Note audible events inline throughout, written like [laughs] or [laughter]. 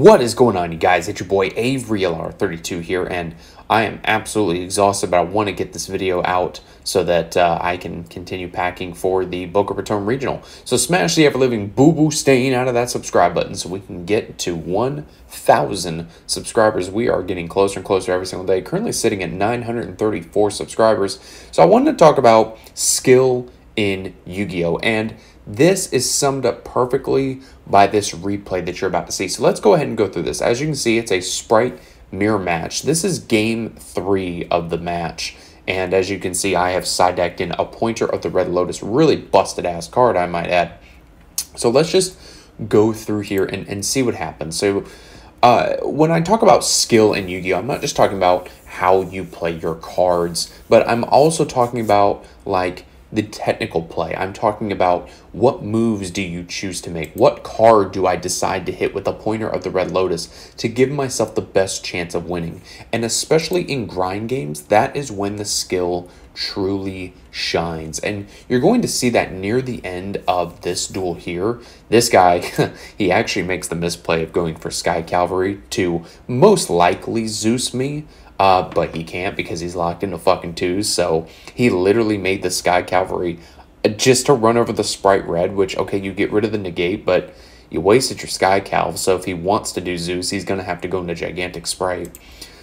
What is going on, you guys? It's your boy AveryLR32 here, and I am absolutely exhausted, but I want to get this video out so that uh, I can continue packing for the Boca Raton Regional. So smash the ever-living boo-boo stain out of that subscribe button so we can get to 1,000 subscribers. We are getting closer and closer every single day, currently sitting at 934 subscribers. So I wanted to talk about skill in Yu-Gi-Oh! And this is summed up perfectly by this replay that you're about to see. So let's go ahead and go through this. As you can see, it's a Spright mirror match. This is game three of the match. And as you can see, I have side decked in a pointer of the Red Lotus. Really busted ass card, I might add. So let's just go through here and, and see what happens. So uh, when I talk about skill in Yu-Gi-Oh, I'm not just talking about how you play your cards, but I'm also talking about like the technical play. I'm talking about what moves do you choose to make? What card do I decide to hit with the pointer of the Red Lotus to give myself the best chance of winning? And especially in grind games, that is when the skill truly shines. And you're going to see that near the end of this duel here. This guy, [laughs] he actually makes the misplay of going for Sky Cavalry to most likely Zeus me, uh, but he can't because he's locked into fucking twos. So he literally made the Sky Cavalry uh, just to run over the Spright Red, which, okay, you get rid of the negate, but you wasted your Sky Calv. So if he wants to do Zeus, he's going to have to go into Gigantic Spright.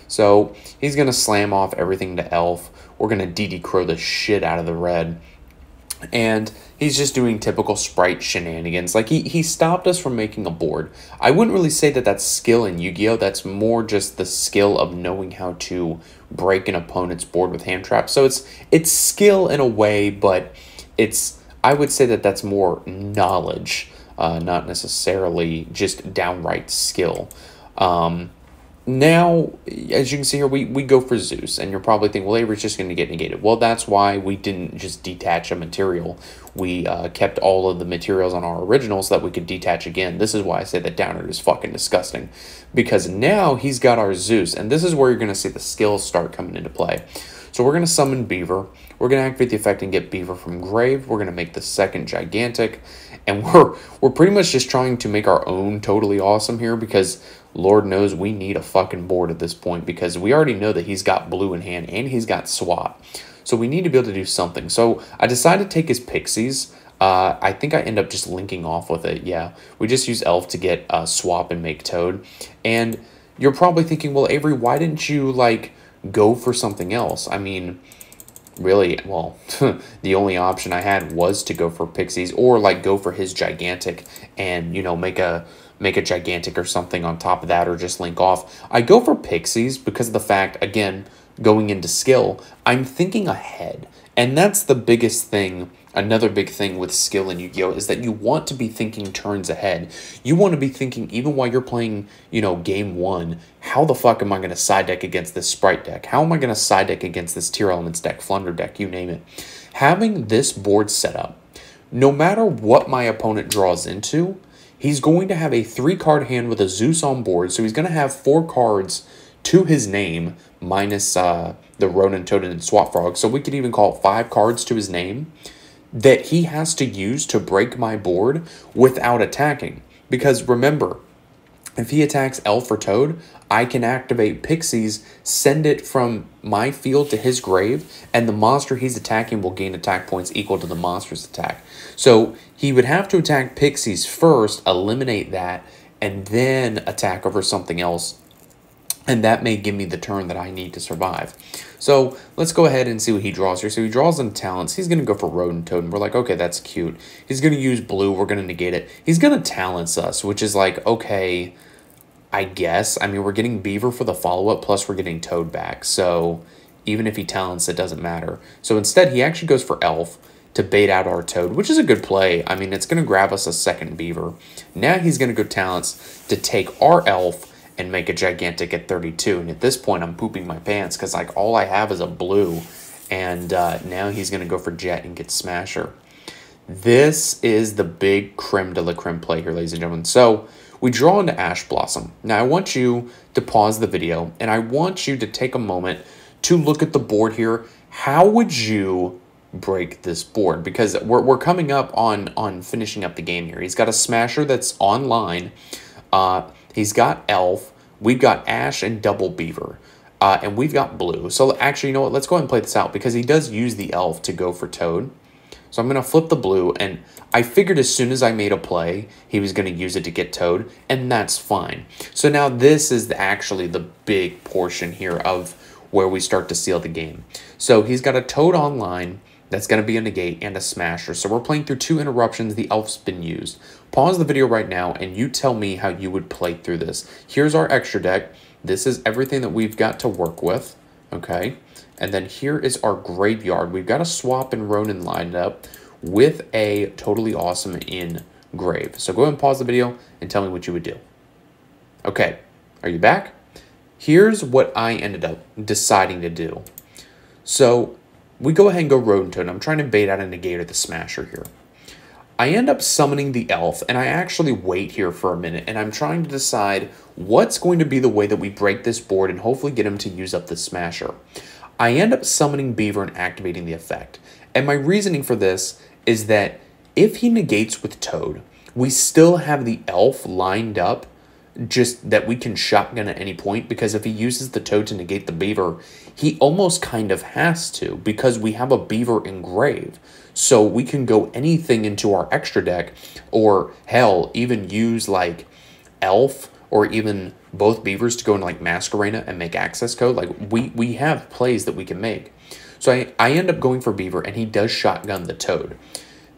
So he's going to slam off everything to Elf. We're going to DD Crow the shit out of the red and he's just doing typical Spright shenanigans. Like he he stopped us from making a board. I wouldn't really say that that's skill in Yu-Gi-Oh. That's more just the skill of knowing how to break an opponent's board with hand traps. So it's it's skill in a way, but it's I would say that that's more knowledge, uh, not necessarily just downright skill. Um, now, as you can see here, we, we go for Zeus, and you're probably thinking, well, Avery's just going to get negated. Well, that's why we didn't just detach a material. We uh, kept all of the materials on our original so that we could detach again. This is why I say that Downer is fucking disgusting. Because now he's got our Zeus, and this is where you're going to see the skills start coming into play. So we're going to summon Beaver. We're going to activate the effect and get Beaver from Grave. We're going to make the second Gigantic. And [laughs] we're, we're pretty much just trying to make our own Toadally Awesome here because Lord knows we need a fucking board at this point because we already know that he's got blue in hand and he's got swap. So we need to be able to do something. So I decided to take his pixies. Uh, I think I end up just linking off with it. Yeah, we just use elf to get uh, swap and make toad. And you're probably thinking, well, Avery, why didn't you like go for something else? I mean, really, well, [laughs] the only option I had was to go for pixies or like go for his gigantic and you know make a make a gigantic or something on top of that or just link off. I go for pixies because of the fact, again, going into skill, I'm thinking ahead. And that's the biggest thing, another big thing with skill in Yu-Gi-Oh! is that you want to be thinking turns ahead. You want to be thinking, even while you're playing, you know, game one, how the fuck am I going to side deck against this Spright deck? How am I going to side deck against this Tearlaments deck, Flunder deck, you name it. Having this board set up, no matter what my opponent draws into, He's going to have a three card hand with a Zeus on board, so he's going to have four cards to his name minus uh, the Ronin, Totem, and Swap Frog. So we could even call it five cards to his name that he has to use to break my board without attacking. Because remember, if he attacks Elf or Toad, I can activate Pixies, send it from my field to his grave, and the monster he's attacking will gain attack points equal to the monster's attack. So he would have to attack Pixies first, eliminate that, and then attack over something else. And that may give me the turn that I need to survive. So let's go ahead and see what he draws here. So he draws on talents. He's going to go for Rodent Toad. And we're like, okay, that's cute. He's going to use blue. We're going to negate it. He's going to talents us, which is like, okay, I guess. I mean, we're getting Beaver for the follow-up, plus we're getting Toad back. So even if he talents, it doesn't matter. So instead, he actually goes for Elf to bait out our Toad, which is a good play. I mean, it's going to grab us a second Beaver. Now he's going to go talents to take our Elf and make a Gigantic at 32. And at this point, I'm pooping my pants because like all I have is a blue. And uh, now he's going to go for Jet and get Smasher. This is the big creme de la creme play here, ladies and gentlemen. So we draw into Ash Blossom. Now I want you to pause the video and I want you to take a moment to look at the board here. How would you break this board? Because we're, we're coming up on, on finishing up the game here. He's got a Smasher that's online. Uh, He's got Elf. We've got Ash and Double Beaver. Uh, and we've got Blue. So actually, you know what? Let's go ahead and play this out because he does use the Elf to go for Toad. So I'm going to flip the Blue, and I figured as soon as I made a play, he was going to use it to get Toad, and that's fine. So now this is actually the big portion here of where we start to seal the game. So he's got a Toad online, that's going to be a negate and a smasher. So we're playing through two interruptions. The elf's been used. Pause the video right now and you tell me how you would play through this. Here's our extra deck. This is everything that we've got to work with. Okay. And then here is our graveyard. We've got a swap and Ronin lined up with a Toadally Awesome in grave. So go ahead and pause the video and tell me what you would do. Okay. Are you back? Here's what I ended up deciding to do. So we go ahead and go Rodent Toad. I'm trying to bait out a Negator the Smasher here. I end up summoning the elf, and I actually wait here for a minute, and I'm trying to decide what's going to be the way that we break this board and hopefully get him to use up the Smasher. I end up summoning Beaver and activating the effect. And my reasoning for this is that if he negates with Toad, we still have the elf lined up just that we can shotgun at any point because if he uses the toad to negate the beaver, he almost kind of has to because we have a beaver engrave. So we can go anything into our extra deck or hell, even use like elf or even both beavers to go into like Masquerena and make access code. Like we, we have plays that we can make. So I, I end up going for beaver and he does shotgun the toad.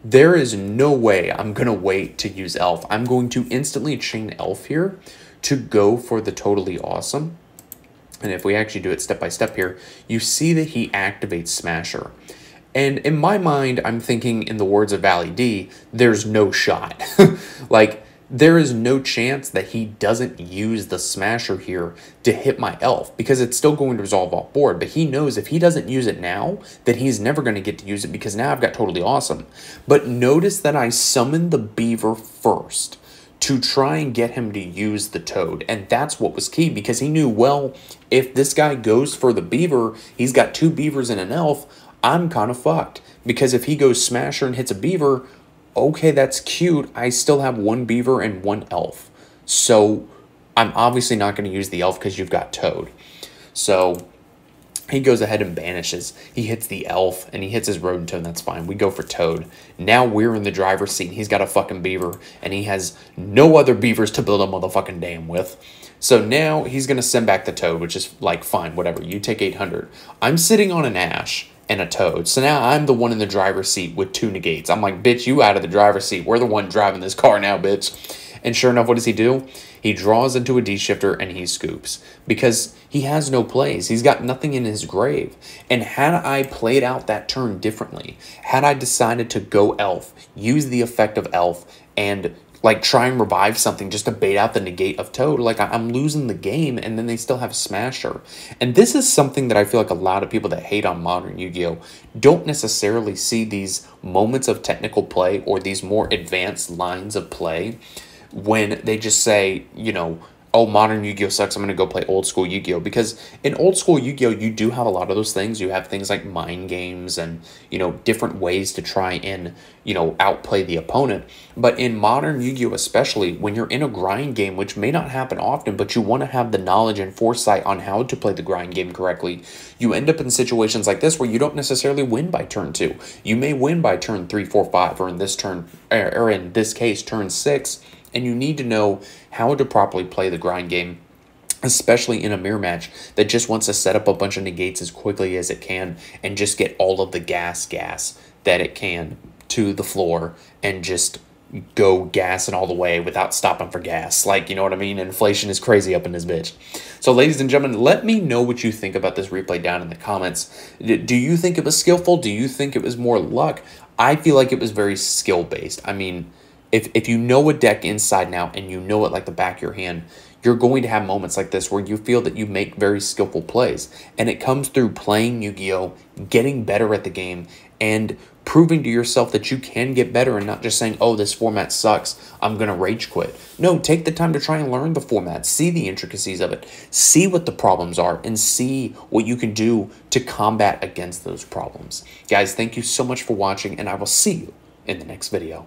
There is no way I'm going to wait to use Elf. I'm going to instantly chain Elf here to go for the Toadally Awesome. And if we actually do it step by step here, you see that he activates Smasher. And in my mind, I'm thinking in the words of Valley D, there's no shot. [laughs] like, there is no chance that he doesn't use the smasher here to hit my elf because it's still going to resolve off board. But he knows if he doesn't use it now, that he's never going to get to use it because now I've got Toadally Awesome. But notice that I summoned the beaver first to try and get him to use the toad. And that's what was key because he knew, well, if this guy goes for the beaver, he's got two beavers and an elf, I'm kind of fucked. Because if he goes smasher and hits a beaver, okay, that's cute. I still have one beaver and one elf. So I'm obviously not going to use the elf because you've got Toad. So he goes ahead and banishes. He hits the elf and he hits his rodent toad. That's fine. We go for Toad. Now we're in the driver's seat. He's got a fucking beaver and he has no other beavers to build a motherfucking dam with. So now he's going to send back the Toad, which is like, fine, whatever. You take 800. I'm sitting on an Ash and a toad. So now I'm the one in the driver's seat with two negates. I'm like, bitch, you out of the driver's seat. We're the one driving this car now, bitch. And sure enough, what does he do? He draws into a D shifter and he scoops because he has no plays. He's got nothing in his grave. And had I played out that turn differently, had I decided to go elf, use the effect of elf, and like try and revive something just to bait out the negate of Toad. Like I'm losing the game and then they still have Smasher. And this is something that I feel like a lot of people that hate on modern Yu-Gi-Oh! don't necessarily see these moments of technical play or these more advanced lines of play when they just say, you know, oh, modern Yu Gi Oh sucks. I'm going to go play old school Yu Gi Oh because in old school Yu Gi Oh you do have a lot of those things. You have things like mind games and you know different ways to try and you know outplay the opponent. But in modern Yu Gi Oh especially when you're in a grind game, which may not happen often, but you want to have the knowledge and foresight on how to play the grind game correctly, you end up in situations like this where you don't necessarily win by turn two. You may win by turn three, four, five, or in this turn, er, or in this case, turn six and you need to know how to properly play the grind game especially in a mirror match that just wants to set up a bunch of negates as quickly as it can and just get all of the gas gas that it can to the floor and just go gassing all the way without stopping for gas. Like, you know what I mean? Inflation is crazy up in this bitch. So, ladies and gentlemen, let me know what you think about this replay down in the comments. Do you think it was skillful? Do you think it was more luck? I feel like it was very skill based. I mean, if, if you know a deck inside now and you know it like the back of your hand, you're going to have moments like this where you feel that you make very skillful plays. And it comes through playing Yu Gi Oh!, getting better at the game, and proving to yourself that you can get better and not just saying, oh, this format sucks, I'm going to rage quit. No, take the time to try and learn the format, see the intricacies of it, see what the problems are, and see what you can do to combat against those problems. Guys, thank you so much for watching, and I will see you in the next video.